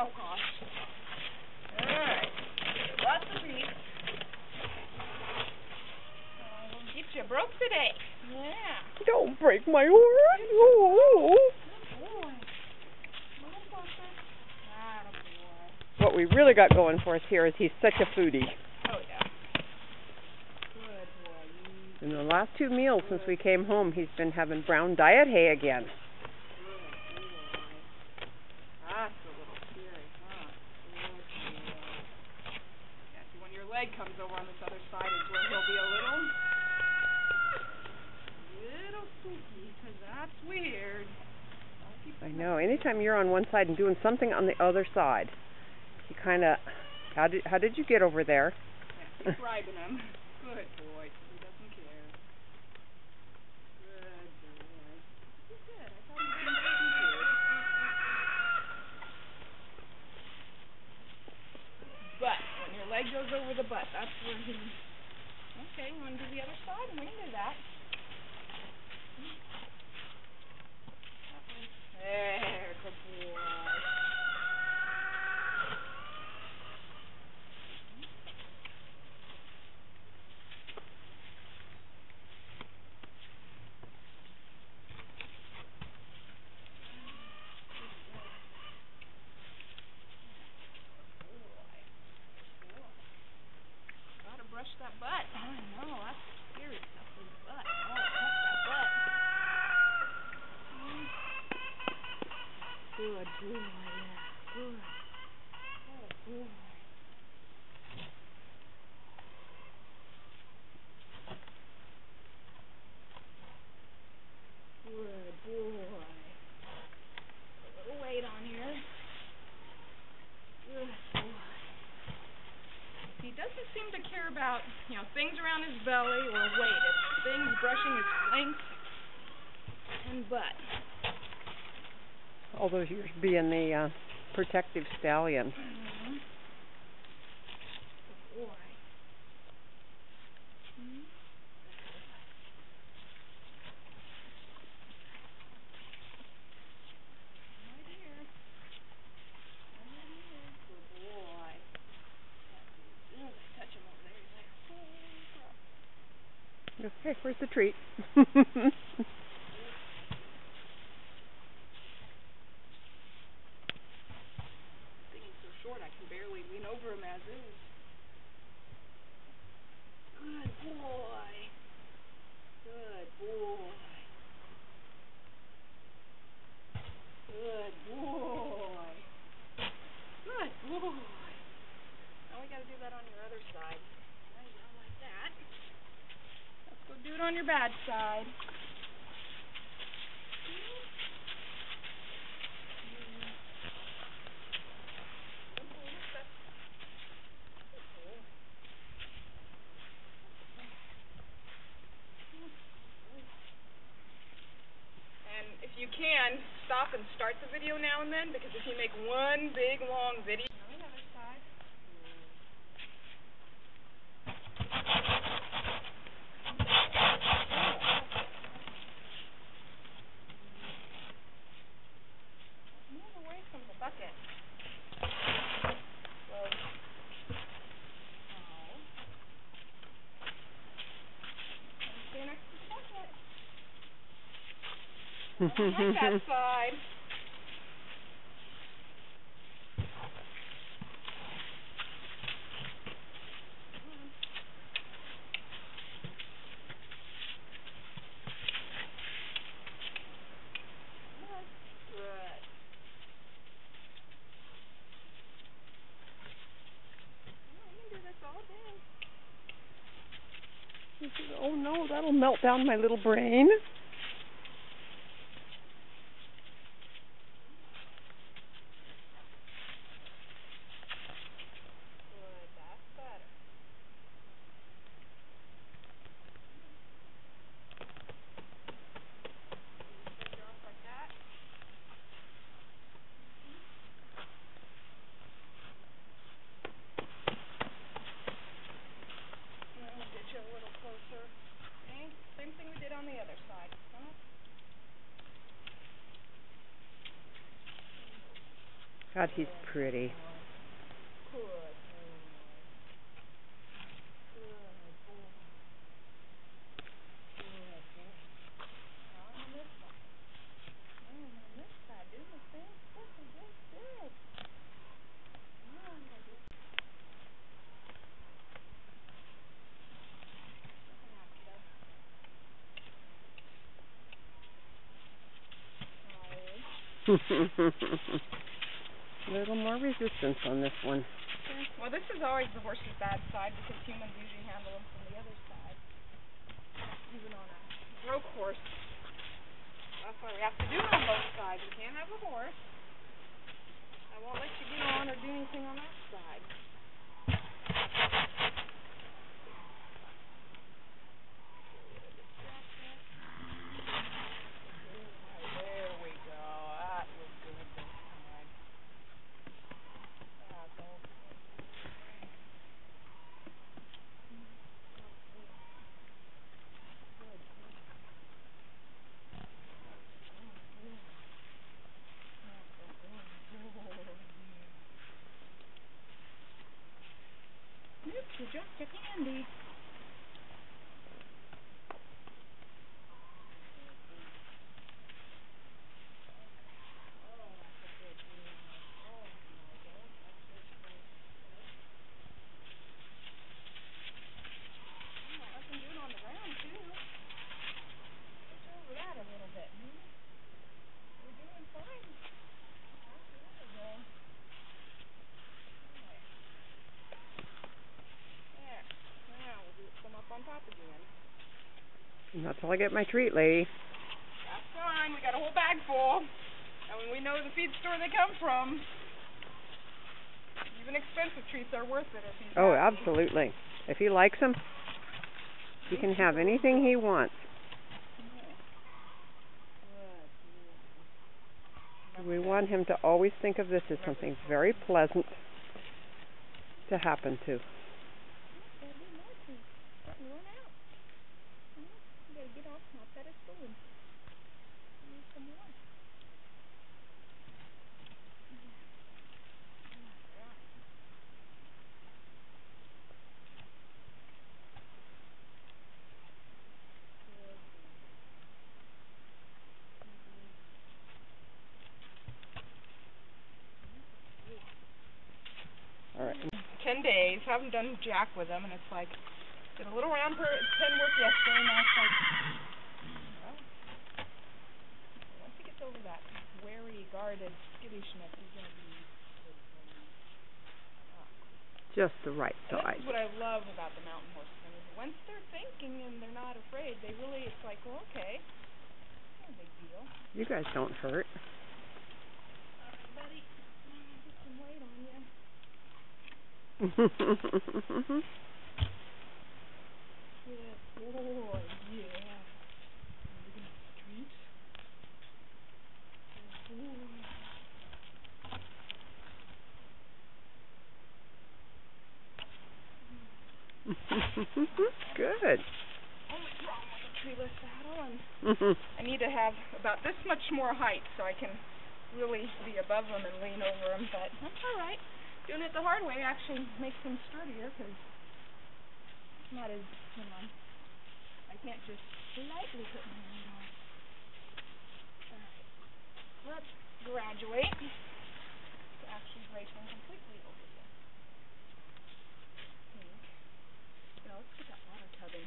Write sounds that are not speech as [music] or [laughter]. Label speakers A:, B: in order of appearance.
A: Oh, gosh. Alright. Lots of beef. Uh, we'll get you broke today. Yeah.
B: Don't break my heart. Oh.
A: Good boy. A little closer. Boy.
B: What we really got going for us here is he's such a foodie.
A: Oh, yeah. Good boy.
B: In the last two meals since we came home, he's been having brown diet hay again.
A: good boy. That's a little scary, huh? Good boy. Yeah, see, when your leg comes over on this other side is where he'll be a little, little spooky, 'cause that's weird.
B: I know. Anytime you're on one side and doing something on the other side, you kind of. How did how did you get over there?
A: Yeah, keep bribing him. [laughs] Good boy. He doesn't care. Good boy. He's good. I thought he didn't take you. Butt. When your leg goes over the butt, that's where he. Okay, you want to do the other side? We can do that. There, good boy. Gotta brush that butt. I know, that's scary stuff for the butt. Oh, touch that butt. Mm. Good boy, yeah. Good. Good boy. Good boy. A on here. Boy. He doesn't seem to care about, you know, things around his belly or weight. It's things brushing his flanks and butt.
B: All those years being the uh, protective stallion.
A: Mm-hmm. Good boy. Hmm? Right here. Right here. Good boy. As soon as I touch him over there, he's like, holy crap.
B: Okay, where's the treat?
A: thing is so short I can barely lean over him as is. Good boy. Good boy. Good boy. Good boy. Now we gotta do that on your other side. There you go, like that. Let's go do it on your bad side. And if you can, stop and start the video now and then because if you make one big long video. Now the other side. [laughs] I don't like that side. Good. Oh, you can do this all day.
B: Oh no, that'll melt down my little brain.
A: on the other side.
B: God, he's pretty.
A: Alright.
B: Little more resistance on this one.
A: Well, this is always the horse's bad side because humans usually handle them from the other side. Even on a broke horse. That's why we have to do it on both sides. We can't have a horse that won't let you get on or do anything on that side. There we go. That was good this time. That's okay. Oops, you dropped your candy. Oh, that's a good boy. Oh, no, don't touch his face. Oh, I can do it on the ground too. Switch over that a little bit, hmm? You're doing fine. That's the other girl. There. There. Now we'll do some up on top again.
B: Not till I get my treat, lady.
A: That's fine. We got a whole bag full. And we know the feed store they come from. Even expensive treats are worth it if he's
B: Oh,
A: happy.
B: absolutely. If he likes them, he can have anything he wants. We want him to always think of this as something very pleasant to happen to.
A: 10 days, haven't done jack with them, and it's like, did a little round for 10 work yesterday, and now it's like, well, once he gets over that wary, guarded skittishness, he's going to be
B: just the right
A: size. This is what I love about the mountain horses. I mean, once they're thinking and they're not afraid, they really, it's like, well, okay, no big deal.
B: You guys don't hurt.
A: A treeless saddle, and I need to have about this much more height so I can really be above them and lean over them. But that's all right doing it the hard way actually makes them sturdier because it's not as, you know, I can't just lightly put my hand on. Alright, let's graduate to actually break them completely open. Okay. So let's get that water tub in.